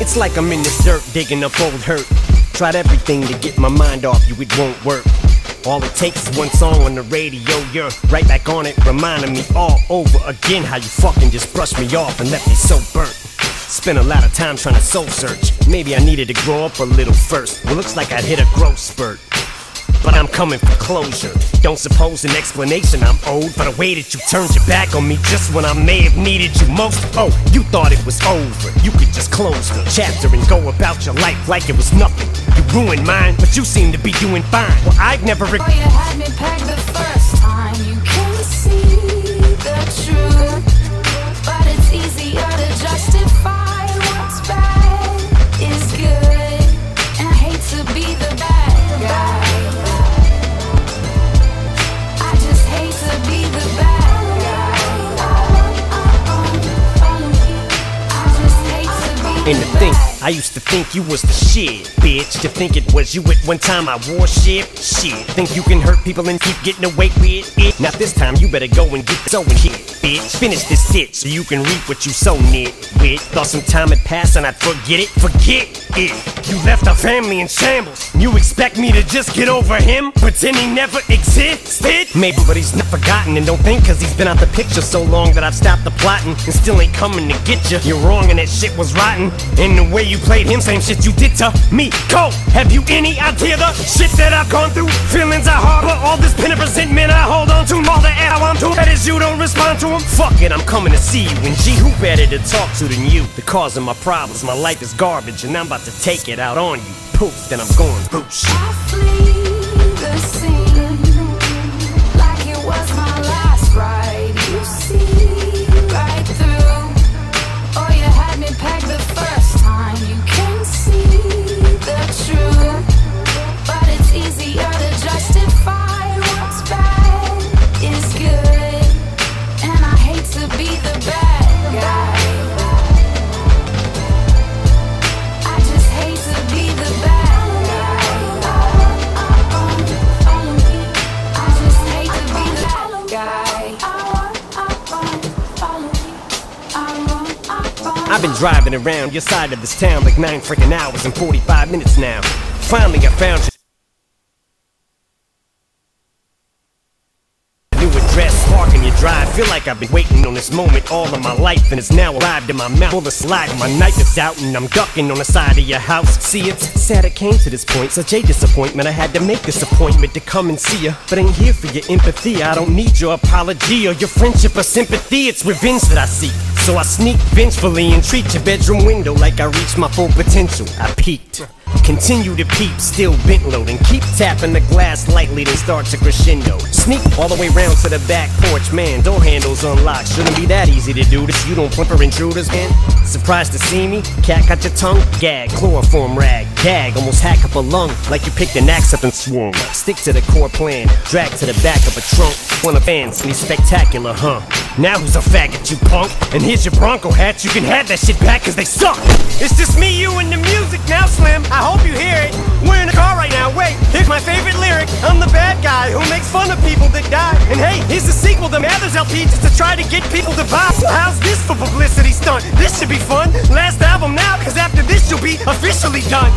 It's like I'm in this dirt digging up old hurt. Tried everything to get my mind off you, it won't work. All it takes is one song on the radio, you're right back on it, reminding me all over again how you fucking just brushed me off and left me so burnt. Spent a lot of time trying to soul search. Maybe I needed to grow up a little first. Well, looks like I'd hit a growth spurt. But I'm coming for closure. Don't suppose an explanation I'm owed for the way that you turned your back on me just when I may have needed you most. Oh, you thought it was over. You could just close the chapter and go about your life like it was nothing. You ruined mine, but you seem to be doing fine. Well, I've never. Reg- Oh, And to think, I used to think you was the shit, bitch. To think it was you at one time I wore shit, shit. Think you can hurt people and keep getting away with it? Now this time you better go and get the sowing shit, bitch. Finish this ditch so you can reap what you sown it with. Thought some time had passed and I'd forget it, forget You left our family in shambles. You expect me to just get over him? Pretend he never existed? Maybe, but he's not forgotten and don't think cause he's been out the picture so long that I've stopped the plotting and still ain't coming to get you. You're wrong and that shit was rotten. And the way you played him, same shit you did to me. Go! Have you any idea the shit that I've gone through? Feelings I harbor, all this pin of resentment I hold on to. All the air I'm doing, that is you don't respond to them. Fuck it, I'm coming to see you. And gee, who better to talk to than you? The cause of my problems, my life is garbage, and I'm about to take it out on you. Poof, then I'm going boosh. Driving around your side of this town like nine freaking hours and 45 minutes now. Finally, I found you. New address, parking your drive. Feel like I've been waiting on this moment all of my life, and it's now arrived in my mouth. Full the slide, my night is out, and I'm ducking on the side of your house. See, it's sad it came to this point, such a disappointment. I had to make this appointment to come and see you, but ain't here for your empathy. I don't need your apology or your friendship or sympathy. It's revenge that I seek. So I sneak vengefully and treat your bedroom window like I reached my full potential. I peaked. Continue to peep, still bent and keep tapping the glass lightly, then start to crescendo. Sneak all the way round to the back porch, man. Door handles unlocked. Shouldn't be that easy to do this. You don't flip for intruders, man. Surprised to see me? Cat got your tongue? Gag, chloroform rag, gag, almost hack up a lung like you picked an axe up and swung. Stick to the core plan, drag to the back of a trunk. One of fans, me spectacular, huh? Now who's a faggot, you punk? And here's your Bronco hat, you can have that shit back cause they suck. It's just me, you, and the music now, Slim. I hope you hear it. We're in a car right now, wait, here's my favorite lyric. I'm the bad guy who makes fun of people that die. And hey, here's the sequel to Mathers LP just to try to get people to buy. So how's this for publicity stunt? This should be fun. Last album now, cause after this you'll be officially done.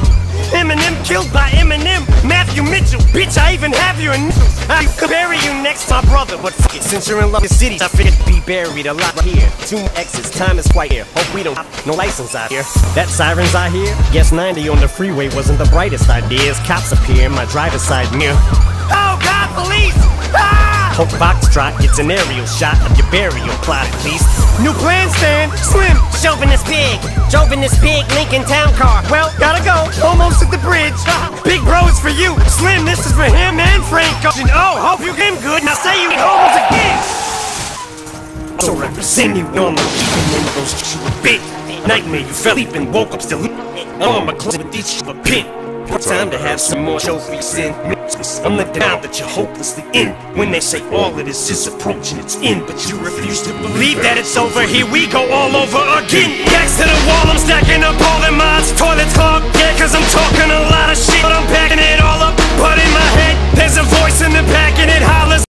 Eminem killed by Eminem, Matthew Mitchell. Bitch, I even have your initials. I could bury you next, to my brother, but fuck it. Since you're in love with cities, I figured be buried a lot right here. Two exits, time is quite here. Hope we don't no license out here. That sirens I hear? Guess 90 on the freeway wasn't the brightest idea. As cops appear in my driver's side mirror. Oh God, police! Ah! Hope Fox 2 gets an aerial shot of your burial plot at least. New plan stand, slim, chauvinist pig, chauvinist pig, Lincoln Town Car. Well, gotta go, almost at the bridge. Big bro is for you, Slim. This is for him and. And oh, hope you came good. Now say you almost again. So represent you my keeping in those shit with big nightmare. You fell asleep and woke up still. On my clothes with these shit a pin. Time to have some more trophies in. I'm the down that you're hopelessly in. When they say all of this is approaching its end, but you refuse to believe that it's over. Here we go all over again.